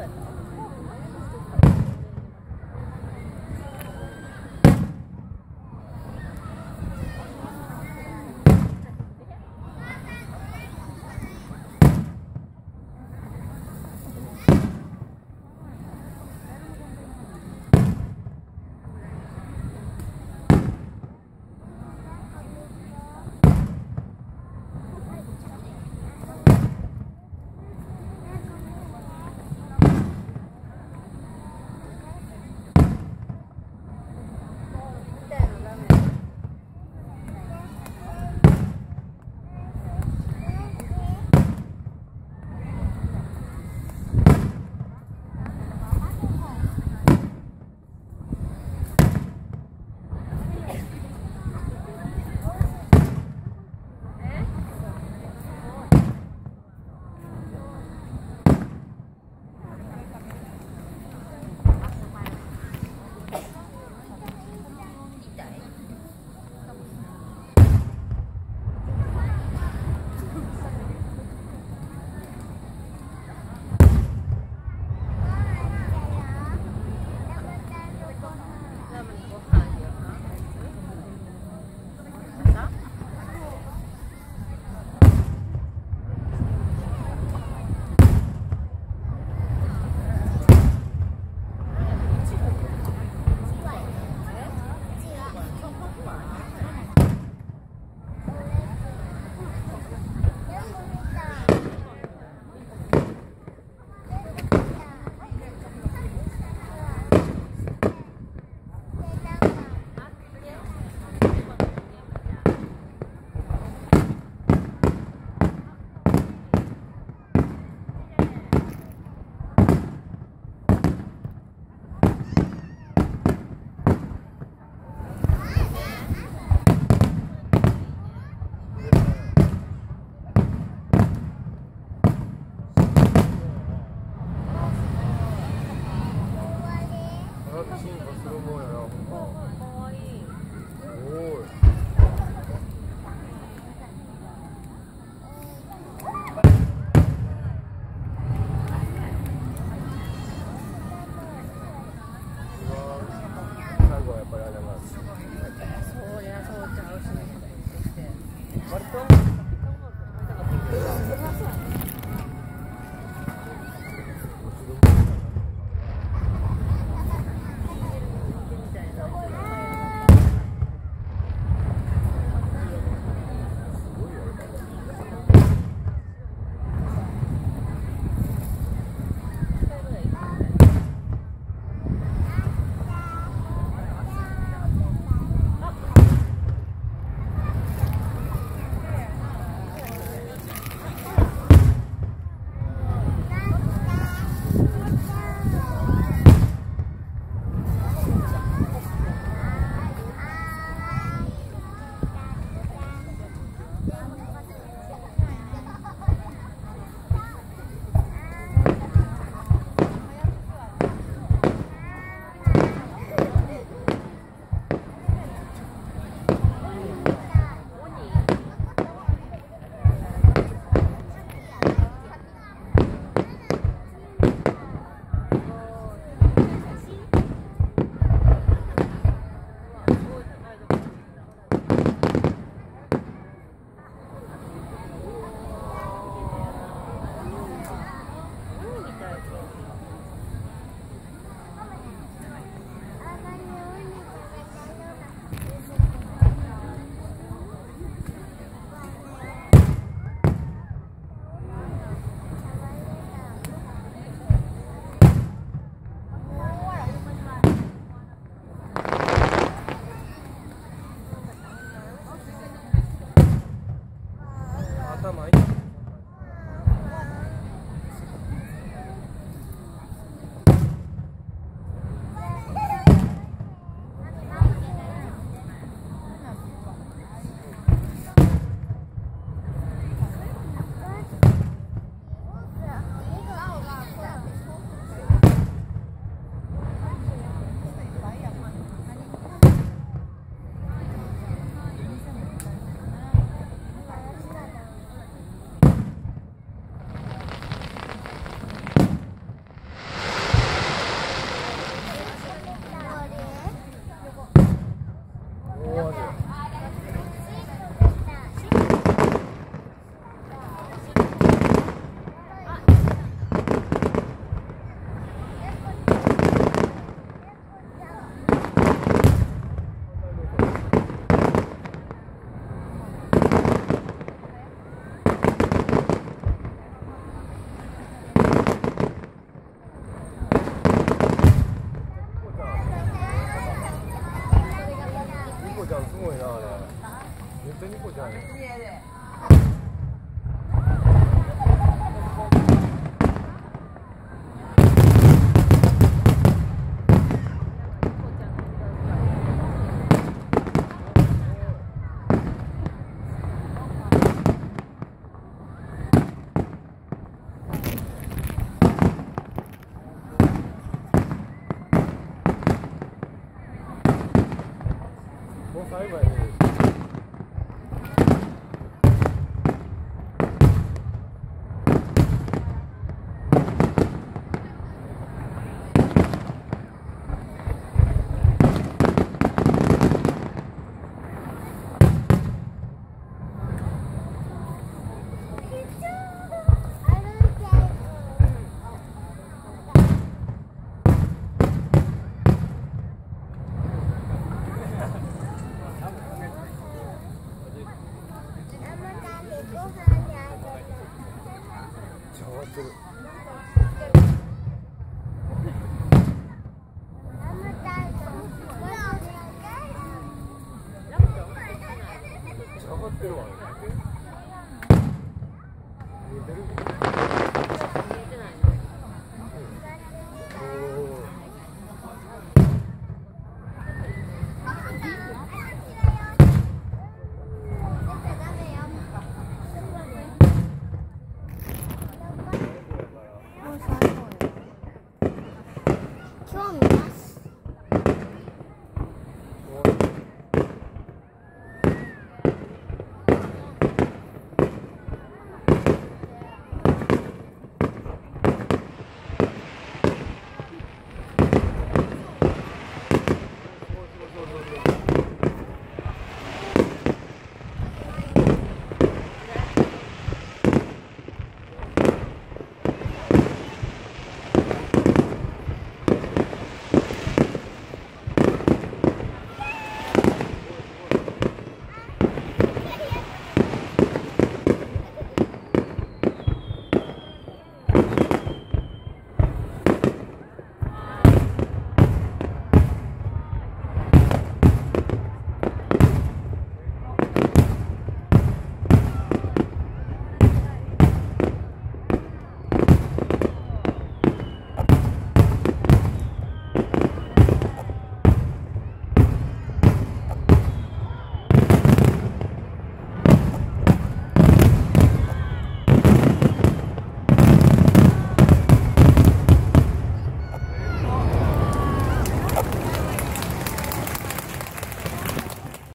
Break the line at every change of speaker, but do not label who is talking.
Helen. 進化するな。かわいい。すごい。 처음 어,